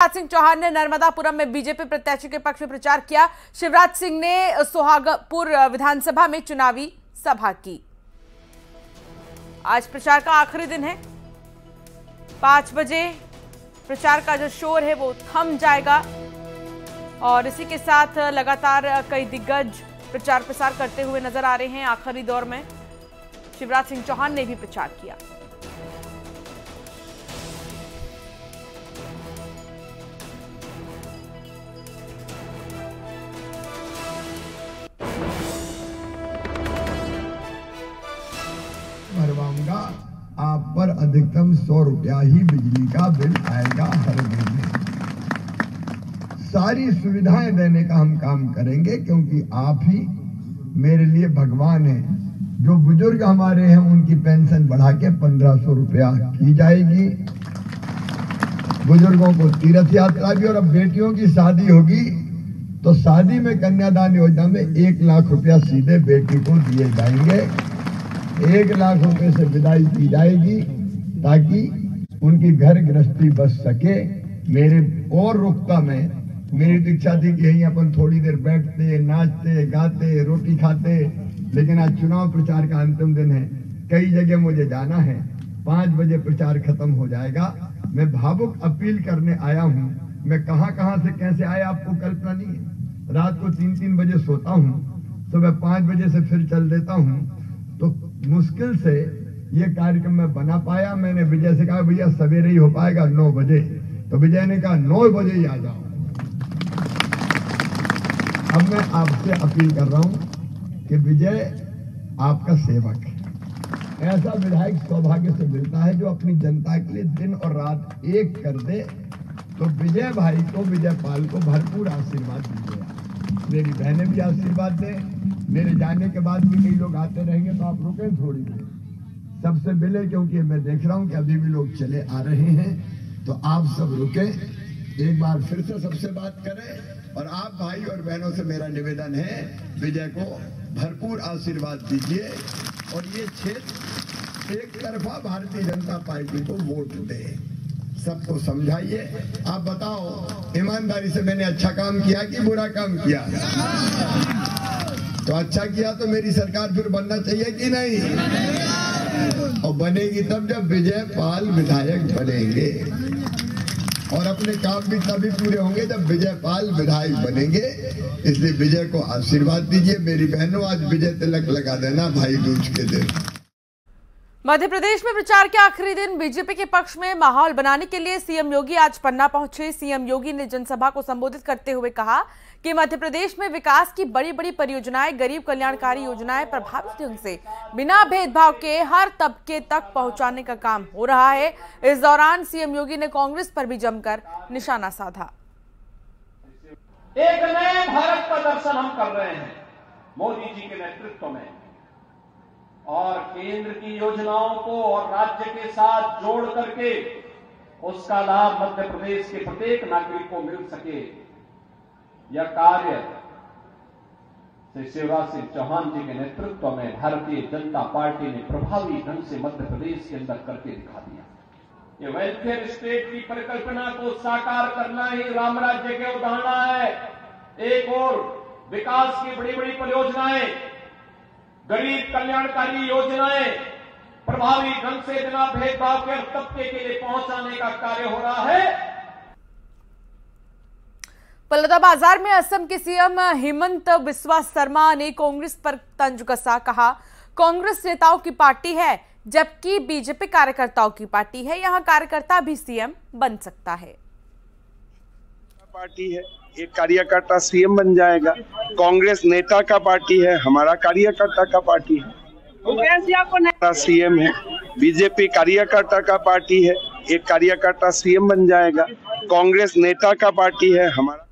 शिवराज सिंह चौहान ने नर्मदापुरम में बीजेपी प्रत्याशी के पक्ष में प्रचार किया। शिवराज सिंह ने सुहागपुर विधानसभा में चुनावी सभा की। आज प्रचार का आखिरी दिन है। पाँच बजे प्रचार का जो शोर है वो थम जाएगा और इसी के साथ लगातार कई दिग्गज प्रचार प्रसार करते हुए नज़र आ रहे हैं आखिरी दौर में। शिवराज सिंह चौहान ने भी प्रचार किया। अधिकतम सौ रुपया ही बिजली का बिल आएगा हर महीने। सारी सुविधाएँ देने का हम काम करेंगे क्योंकि आप ही मेरे लिए भगवान हैं। जो बुज़ुर्ग हमारे हैं, उनकी पेंशन बढ़ा के पंद्रह सौ रुपया की जाएगी। बुज़ुर्गों को तीर्थ यात्रा भी और अब बेटियों की शादी होगी तो शादी में कन्यादान योजना में एक लाख रुपया सीधे बेटी को दिए जाएँगे। एक लाख रुपए से विदाई की जाएगी। ताकि उनकी घर गृहस्थी बच सके। मेरे और रुकता मैं। मेरी इच्छा थी कि यहीं अपन थोड़ी देर बैठते, नाचते, गाते, रोटी खाते। लेकिन आज चुनाव प्रचार का अंतिम दिन है। कई जगह मुझे जाना है। पाँच बजे प्रचार खत्म हो जाएगा। मैं भावुक अपील करने आया हूँ। मैं कहाँ कहाँ से, कैसे आया आपको कल्पना नहीं है। रात को तीन तीन बजे सोता हूँ। सुबह पाँच बजे से फिर चल देता हूँ। तो मुश्किल से ये कार्यक्रम मैं बना पाया, मैंने विजय से कहा, भैया, सवेरे ही हो पाएगा नौ बजे। तो विजय ने कहा, नौ बजे ही आ जाओ। अब मैं आपसे अपील कर रहा हूँ कि विजय आपका सेवक है। ऐसा विधायक सौभाग्य से मिलता है जो अपनी जनता के लिए दिन और रात एक कर दे तो विजय भाई को, विजय पाल को भरपूर आशीर्वाद दीजिए मेरी बहनें भी आशीर्वाद दें। मेरे जाने के बाद भी कई लोग आते रहेंगे तो आप रुकें थोड़ी देर। सबसे मिले क्योंकि मैं देख रहा हूँ कि अभी भी लोग चले आ रहे हैं तो आप सब रुके। एक बार फिर से सबसे बात करें, और आप भाई और बहनों से मेरा निवेदन है, विजय को भरपूर आशीर्वाद दीजिए, और ये क्षेत्र एक तरफा भारतीय जनता पार्टी को वोट दे। सबको समझाइए। आप बताओ, ईमानदारी से मैंने अच्छा काम किया कि बुरा काम किया? तो अच्छा किया तो मेरी सरकार फिर बनना चाहिए कि नहीं? और बनेगी तब जब विजय पाल विधायक बनेंगे। और अपने काम भी तभी पूरे होंगे जब विजय पाल विधायक बनेंगे। इसलिए विजय को आशीर्वाद दीजिए। मेरी बहनों, आज विजय तिलक लगा देना भाई दूज के दिन। मध्य प्रदेश में प्रचार के आखिरी दिन बीजेपी के पक्ष में माहौल बनाने के लिए सीएम योगी आज पन्ना पहुँचे। सीएम योगी ने जनसभा को संबोधित करते हुए कहा कि मध्य प्रदेश में विकास की बड़ी बड़ी परियोजनाएँ, गरीब कल्याणकारी योजनाएँ प्रभावी ढंग से बिना भेदभाव के हर तबके तक पहुँचाने का काम हो रहा है। इस दौरान सीएम योगी ने कांग्रेस पर भी जमकर निशाना साधा। एक नए भारत का दर्शन हम कर रहे हैं। मोदी जी के नेतृत्व में। और केंद्र की योजनाओं को और राज्य के साथ जोड़ करके उसका लाभ मध्य प्रदेश के प्रत्येक नागरिक को मिल सके। यह कार्य श्री शिवराज सिंह चौहान जी के नेतृत्व में भारतीय जनता पार्टी ने प्रभावी ढंग से मध्य प्रदेश के अंदर करके दिखा दिया। ये वेलफेयर स्टेट की परिकल्पना को साकार करना ही राम राज्य के उदाहरण है। एक और विकास की बड़ी बड़ी परियोजनाएँ गरीब कल्याणकारी योजनाएँ प्रभावी ढंग से बिना भेदभाव के तबके के लिए पहुँचाने का कार्य हो रहा है। बलौदा बाज़ार में असम के सीएम हेमंत बिस्वा शर्मा ने कांग्रेस पर तंज कसा, कहा, कांग्रेस नेताओं की पार्टी है, जबकि बीजेपी कार्यकर्ताओं की पार्टी है, यहाँ कार्यकर्ता भी सीएम बन सकता है। पार्टी है एक कार्यकर्ता सीएम बन जाएगा। कांग्रेस नेता का पार्टी है हमारा कार्यकर्ता का पार्टी है। सीएम है बीजेपी कार्यकर्ता का पार्टी है एक कार्यकर्ता सीएम बन जाएगा। कांग्रेस नेता का पार्टी है हमारा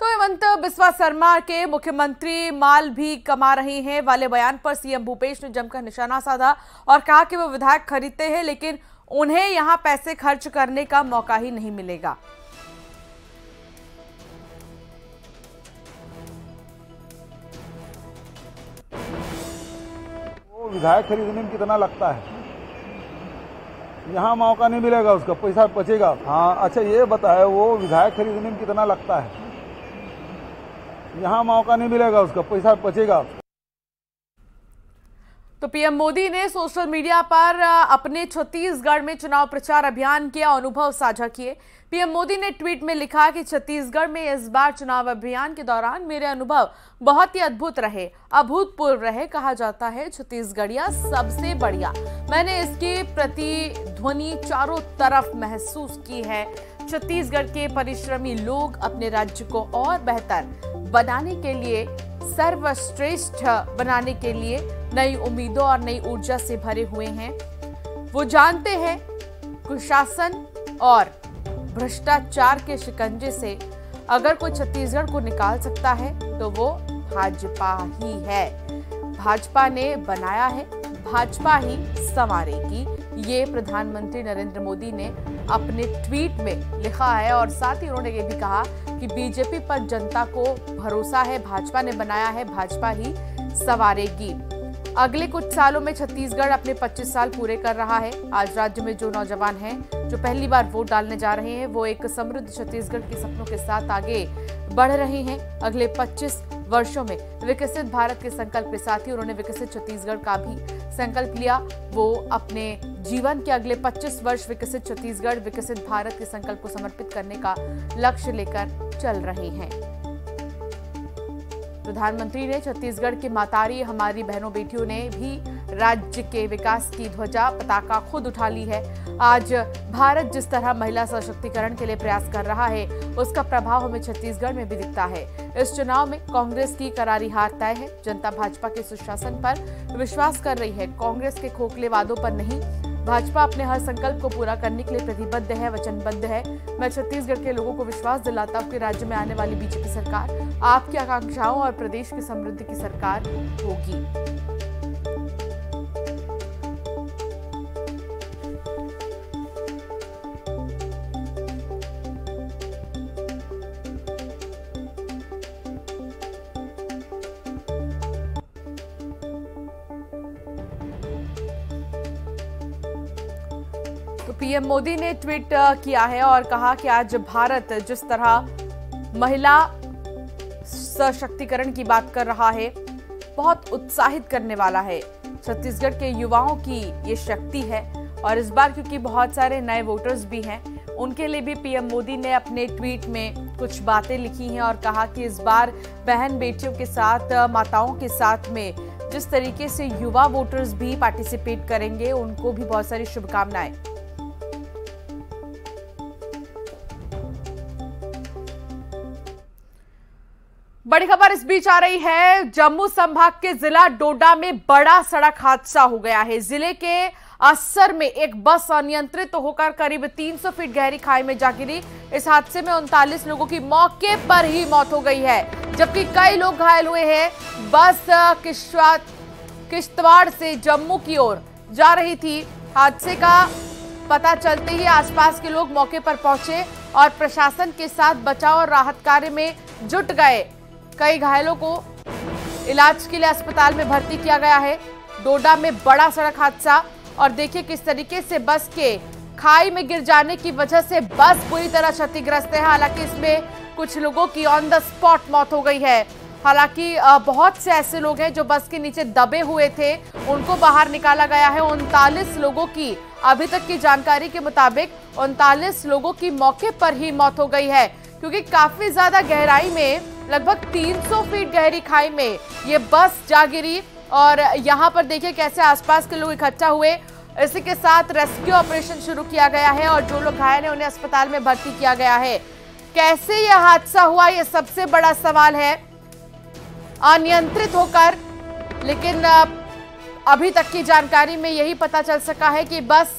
तो हेमंत बिस्वा शर्मा के मुख्यमंत्री माल भी कमा रहे हैं। वाले बयान पर सीएम भूपेश ने जमकर निशाना साधा और कहा कि वो विधायक खरीदते हैं लेकिन उन्हें यहाँ पैसे खर्च करने का मौका ही नहीं मिलेगा। विधायक खरीदने में कितना लगता है? यहाँ मौका नहीं मिलेगा उसका, पैसा बचेगा। हाँ अच्छा ये बताए, वो विधायक खरीदने में कितना लगता है? यहाँ मौका नहीं मिलेगा उसका, पैसा बचेगा। पीएम मोदी ने सोशल मीडिया पर अपने छत्तीसगढ़ में चुनाव प्रचार अभियान के अनुभव साझा किए। पीएम मोदी ने ट्वीट में लिखा कि छत्तीसगढ़ में इस बार चुनाव अभियान के दौरान मेरे अनुभव बहुत ही अद्भुत रहे, अभूतपूर्व रहे, कहा जाता है छत्तीसगढ़िया सबसे बढ़िया। मैंने इसकी प्रतिध्वनि चारों तरफ़ महसूस की है। छत्तीसगढ़ के परिश्रमी लोग अपने राज्य को और बेहतर बनाने के लिए, सर्वश्रेष्ठ बनाने के लिए नई उम्मीदों और नई ऊर्जा से भरे हुए हैं। वो जानते हैं, कुशासन और भ्रष्टाचार के शिकंजे से अगर कोई छत्तीसगढ़ को निकाल सकता है तो वो भाजपा ही है। भाजपा ने बनाया है, भाजपा ही संवारेगी। ये प्रधानमंत्री नरेंद्र मोदी ने अपने ट्वीट में लिखा है और साथ ही उन्होंने ये भी कहा कि बीजेपी पर जनता को भरोसा है, भाजपा ने बनाया है, भाजपा ही संवारेगी। अगले कुछ सालों में छत्तीसगढ़ अपने 25 साल पूरे कर रहा है। आज राज्य में जो नौजवान हैं, जो पहली बार वोट डालने जा रहे हैं, वो एक समृद्ध छत्तीसगढ़ के सपनों के साथ आगे बढ़ रहे हैं। अगले 25 वर्षों में विकसित भारत के संकल्प के साथ ही उन्होंने विकसित छत्तीसगढ़ का भी संकल्प लिया। वो अपने जीवन के अगले 25 वर्ष विकसित छत्तीसगढ़, विकसित भारत के संकल्प को समर्पित करने का लक्ष्य लेकर चल रहे हैं। प्रधानमंत्री ने छत्तीसगढ़ की मातारी हमारी बहनों बेटियों ने भी राज्य के विकास की ध्वजा पताका खुद उठा ली है। आज भारत जिस तरह महिला सशक्तिकरण के लिए प्रयास कर रहा है, उसका प्रभाव हमें छत्तीसगढ़ में भी दिखता है। इस चुनाव में कांग्रेस की करारी हार तय है। जनता भाजपा के सुशासन पर विश्वास कर रही है। कांग्रेस के खोखले वादों पर नहीं भाजपा अपने हर संकल्प को पूरा करने के लिए प्रतिबद्ध है, वचनबद्ध है। मैं छत्तीसगढ़ के लोगों को विश्वास दिलाता हूँ कि राज्य में आने वाली बीजेपी सरकार आपकी आकांक्षाओं और प्रदेश की समृद्धि की सरकार होगी। पीएम मोदी ने ट्वीट किया है और कहा कि आज भारत जिस तरह महिला सशक्तिकरण की बात कर रहा है, बहुत उत्साहित करने वाला है। छत्तीसगढ़ के युवाओं की ये शक्ति है और इस बार क्योंकि बहुत सारे नए वोटर्स भी हैं, उनके लिए भी पीएम मोदी ने अपने ट्वीट में कुछ बातें लिखी हैं और कहा कि इस बार बहन बेटियों के साथ माताओं के साथ में जिस तरीके से युवा वोटर्स भी पार्टिसिपेट करेंगे, उनको भी बहुत सारी शुभकामनाएँ। बड़ी खबर इस बीच आ रही है। जम्मू संभाग के जिला डोडा में बड़ा सड़क हादसा हो गया है। ज़िले के असर में एक बस अनियंत्रित होकर करीब 300 फीट गहरी खाई में जा गिरी। इस हादसे में उनतालीस लोगों की मौके पर ही मौत हो गई है, जबकि कई लोग घायल हुए हैं। बस किश्तवाड़ से जम्मू की ओर जा रही थी। हादसे का पता चलते ही आसपास के लोग मौके पर पहुँचे और प्रशासन के साथ बचाव और राहत कार्य में जुट गए। कई घायलों को इलाज के लिए अस्पताल में भर्ती किया गया है। डोडा में बड़ा सड़क हादसा और देखिए किस तरीके से बस के खाई में गिर जाने की वजह से बस पूरी तरह क्षतिग्रस्त है। हालाँकि इसमें कुछ लोगों की ऑन द स्पॉट मौत हो गई है। हालाँकि बहुत से ऐसे लोग हैं जो बस के नीचे दबे हुए थे। उनको बाहर निकाला गया है। उनतालीस लोगों की अभी तक की जानकारी के मुताबिक उनतालीस लोगों की मौके पर ही मौत हो गई है। क्योंकि काफ़ी ज़्यादा गहराई में लगभग 300 फीट गहरी खाई में ये बस जा गिरी और यहाँ पर देखिए कैसे आसपास के लोग इकट्ठा हुए। इसी के साथ रेस्क्यू ऑपरेशन शुरू किया गया है और जो लोग घायल हैं उन्हें अस्पताल में भर्ती किया गया है। कैसे यह हादसा हुआ, ये सबसे बड़ा सवाल है। अनियंत्रित होकर, लेकिन अभी तक की जानकारी में यही पता चल सका है कि बस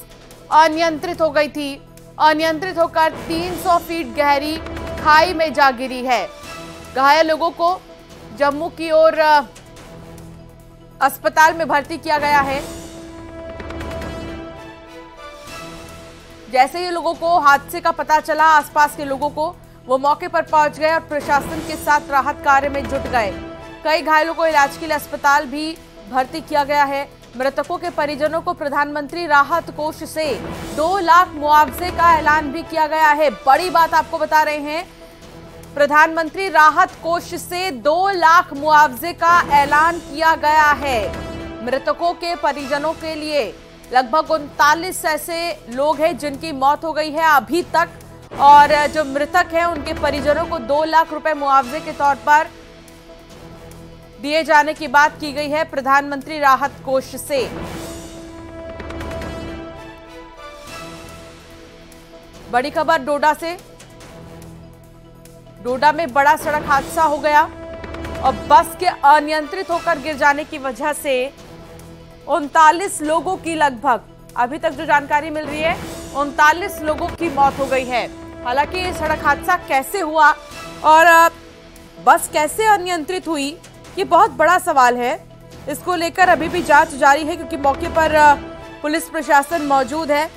अनियंत्रित हो गई थी। अनियंत्रित होकर 300 फीट गहरी खाई में जा गिरी है। घायल लोगों को जम्मू की ओर अस्पताल में भर्ती किया गया है। जैसे ही लोगों को हादसे का पता चला, आसपास के लोगों को वो मौके पर पहुँच गए और प्रशासन के साथ राहत कार्य में जुट गए। कई घायलों को इलाज के लिए अस्पताल भी भर्ती किया गया है। मृतकों के परिजनों को प्रधानमंत्री राहत कोष से दो लाख मुआवजे का ऐलान भी किया गया है। बड़ी बात आपको बता रहे हैं प्रधानमंत्री राहत कोष से दो लाख मुआवजे का ऐलान किया गया है। मृतकों के परिजनों के लिए लगभग उनतालीस ऐसे लोग हैं जिनकी मौत हो गई है अभी तक। और जो मृतक हैं, उनके परिजनों को दो लाख रुपए मुआवजे के तौर पर दिए जाने की बात की गई है प्रधानमंत्री राहत कोष से। बड़ी खबर डोडा से। डोडा में बड़ा सड़क हादसा हो गया और बस के अनियंत्रित होकर गिर जाने की वजह से उनतालीस लोगों की लगभग, अभी तक जो जानकारी मिल रही है, उनतालीस लोगों की मौत हो गई है। हालाँकि ये सड़क हादसा कैसे हुआ और बस कैसे अनियंत्रित हुई, ये बहुत बड़ा सवाल है। इसको लेकर अभी भी जाँच जारी है क्योंकि मौके पर पुलिस प्रशासन मौजूद है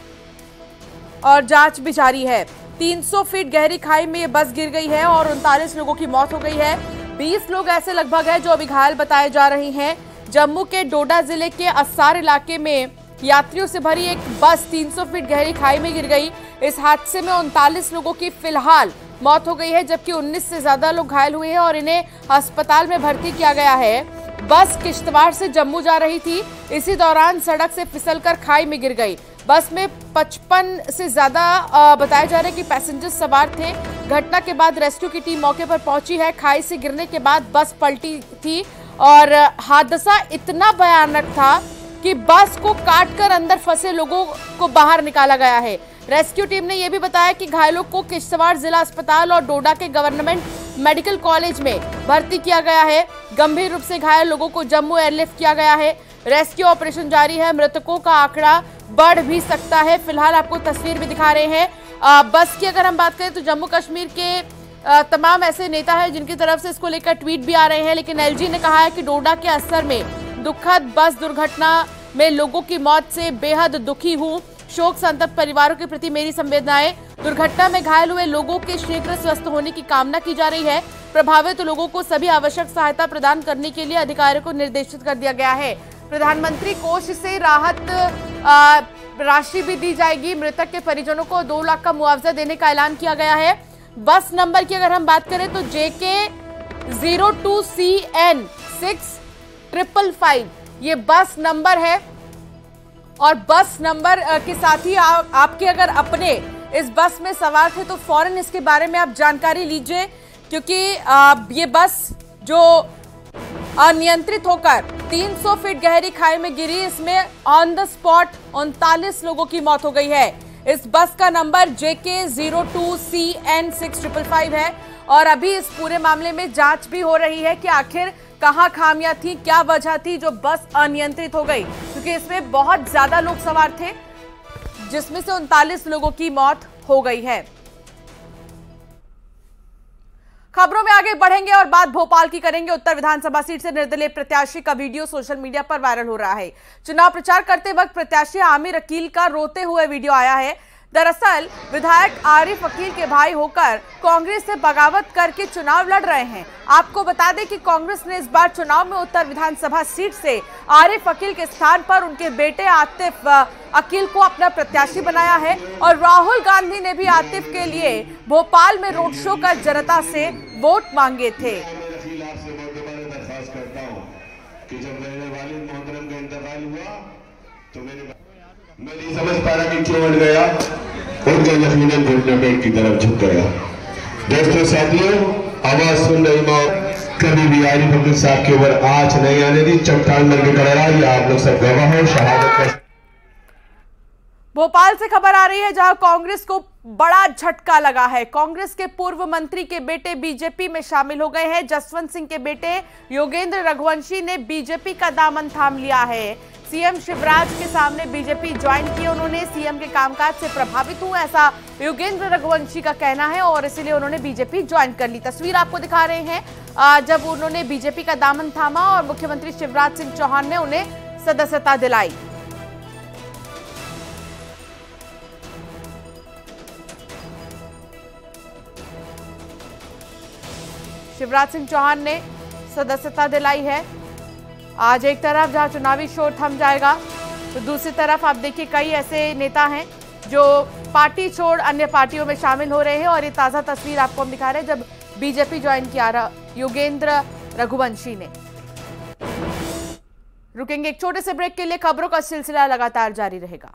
और जाँच भी जारी है। 300 फीट गहरी खाई में ये बस गिर गई है और उनतालीस लोगों की मौत हो गई है। 20 लोग ऐसे लगभग हैं जो अभी घायल बताए जा रहे हैं। जम्मू के डोडा ज़िले के अस्सार इलाके में यात्रियों से भरी एक बस 300 फीट गहरी खाई में गिर गई। इस हादसे में उनतालीस लोगों की फ़िलहाल मौत हो गई है, जबकि 19 से ज़्यादा लोग घायल हुए हैं और इन्हें अस्पताल में भर्ती किया गया है। बस किश्तवाड़ से जम्मू जा रही थी। इसी दौरान सड़क से फिसलकर खाई में गिर गई। बस में 55 से ज़्यादा बताया जा रहा है कि पैसेंजर सवार थे। घटना के बाद रेस्क्यू की टीम मौके पर पहुँची है। खाई से गिरने के बाद बस पलटी थी और हादसा इतना भयानक था कि बस को काटकर अंदर फंसे लोगों को बाहर निकाला गया है। रेस्क्यू टीम ने यह भी बताया कि घायलों को किश्तवाड़ जिला अस्पताल और डोडा के गवर्नमेंट मेडिकल कॉलेज में भर्ती किया गया है। गंभीर रूप से घायल लोगों को जम्मू एयरलिफ्ट किया गया है। रेस्क्यू ऑपरेशन जारी है, मृतकों का आंकड़ा बढ़ भी सकता है। फ़िलहाल आपको तस्वीर भी दिखा रहे हैं। बस की अगर हम बात करें तो जम्मू कश्मीर के तमाम ऐसे नेता हैं जिनकी तरफ़ से इसको लेकर ट्वीट भी आ रहे हैं, लेकिन एलजी ने कहा है कि डोडा के असर में दुखद बस दुर्घटना में लोगों की मौत से बेहद दुखी हूँ। शोक संतप्त परिवारों के प्रति मेरी संवेदनाएँ। दुर्घटना में घायल हुए लोगों के शीघ्र स्वस्थ होने की कामना की जा रही है। प्रभावित लोगों को सभी आवश्यक सहायता प्रदान करने के लिए अधिकारियों को निर्देशित कर दिया गया है। प्रधानमंत्री कोष से राहत राशि भी दी जाएगी। मृतक के परिजनों को दो लाख का मुआवजा देने का ऐलान किया गया है। बस नंबर की अगर हम बात करें तो JK zero two C N six triple five ये बस नंबर है। और बस नंबर के साथ ही आ, आपके अगर अपने इस बस में सवार थे तो फ़ौरन इसके बारे में आप जानकारी लीजिए क्योंकि अ, ये बस जो अनियंत्रित होकर 300 फीट गहरी खाई में गिरी। इसमें ऑन द स्पॉट उनतालीस लोगों की मौत हो गई है। इस बस का number JK zero two C N six triple five है और अभी इस पूरे मामले में जाँच भी हो रही है कि आखिर कहाँ खामियाँ थी, क्या वजह थी जो बस अनियंत्रित हो गई। क्योंकि इसमें बहुत ज़्यादा लोग सवार थे, जिसमें से उनतालीस लोगों की मौत हो गई है। खबरों में आगे बढ़ेंगे और बात भोपाल की करेंगे। उत्तर विधानसभा सीट से निर्दलीय प्रत्याशी का वीडियो सोशल मीडिया पर वायरल हो रहा है। चुनाव प्रचार करते वक्त प्रत्याशी आमिर अकील का रोते हुए वीडियो आया है। दरअसल, विधायक आरिफ अकील के भाई होकर कांग्रेस से बगावत करके चुनाव लड़ रहे हैं। आपको बता दें कि कांग्रेस ने इस बार चुनाव में उत्तर विधानसभा सीट से आरिफ अकील के स्थान पर उनके बेटे आतिफ अकील को अपना प्रत्याशी बनाया है और राहुल गांधी ने भी आतिफ के लिए भोपाल में रोड शो कर जनता से वोट मांगे थे। तो मेरे मैं नहीं समझ पा रहा कि क्यों अड़ गया उनका यकीनन घुटने पेट की तरफ़ झुक गया। दोस्तों, साथियों, आवाज़ सुन रही माँ कभी भी आरिफ अब्दुल साहब के ऊपर आँच नहीं आने दी। चट्टान बन के रहा ये आप लोग सब गवाह हो, शहादत का भोपाल से खबर आ रही है जहाँ कांग्रेस को बड़ा झटका लगा है। कांग्रेस के पूर्व मंत्री के बेटे बीजेपी में शामिल हो गए हैं। जसवंत सिंह के बेटे योगेंद्र रघुवंशी ने बीजेपी का दामन थाम लिया है। सीएम शिवराज के सामने बीजेपी ज्वाइन की, उन्होंने सीएम के कामकाज से प्रभावित हूँ ऐसा योगेंद्र रघुवंशी का कहना है, और इसीलिए उन्होंने बीजेपी ज्वाइन कर ली। तस्वीर आपको दिखा रहे हैं जब उन्होंने बीजेपी का दामन थामा और मुख्यमंत्री शिवराज सिंह चौहान ने उन्हें सदस्यता दिलाई। शिवराज सिंह चौहान ने सदस्यता दिलाई है। आज एक तरफ़ जहाँ चुनावी शोर थम जाएगा तो दूसरी तरफ़ आप देखिए कई ऐसे नेता हैं जो पार्टी छोड़ अन्य पार्टियों में शामिल हो रहे हैं और ये ताज़ा तस्वीर आपको हम दिखा रहे हैं जब बीजेपी ज्वाइन किया योगेंद्र रघुवंशी ने। रुकेंगे एक छोटे से ब्रेक के लिए, खबरों का सिलसिला लगातार जारी रहेगा।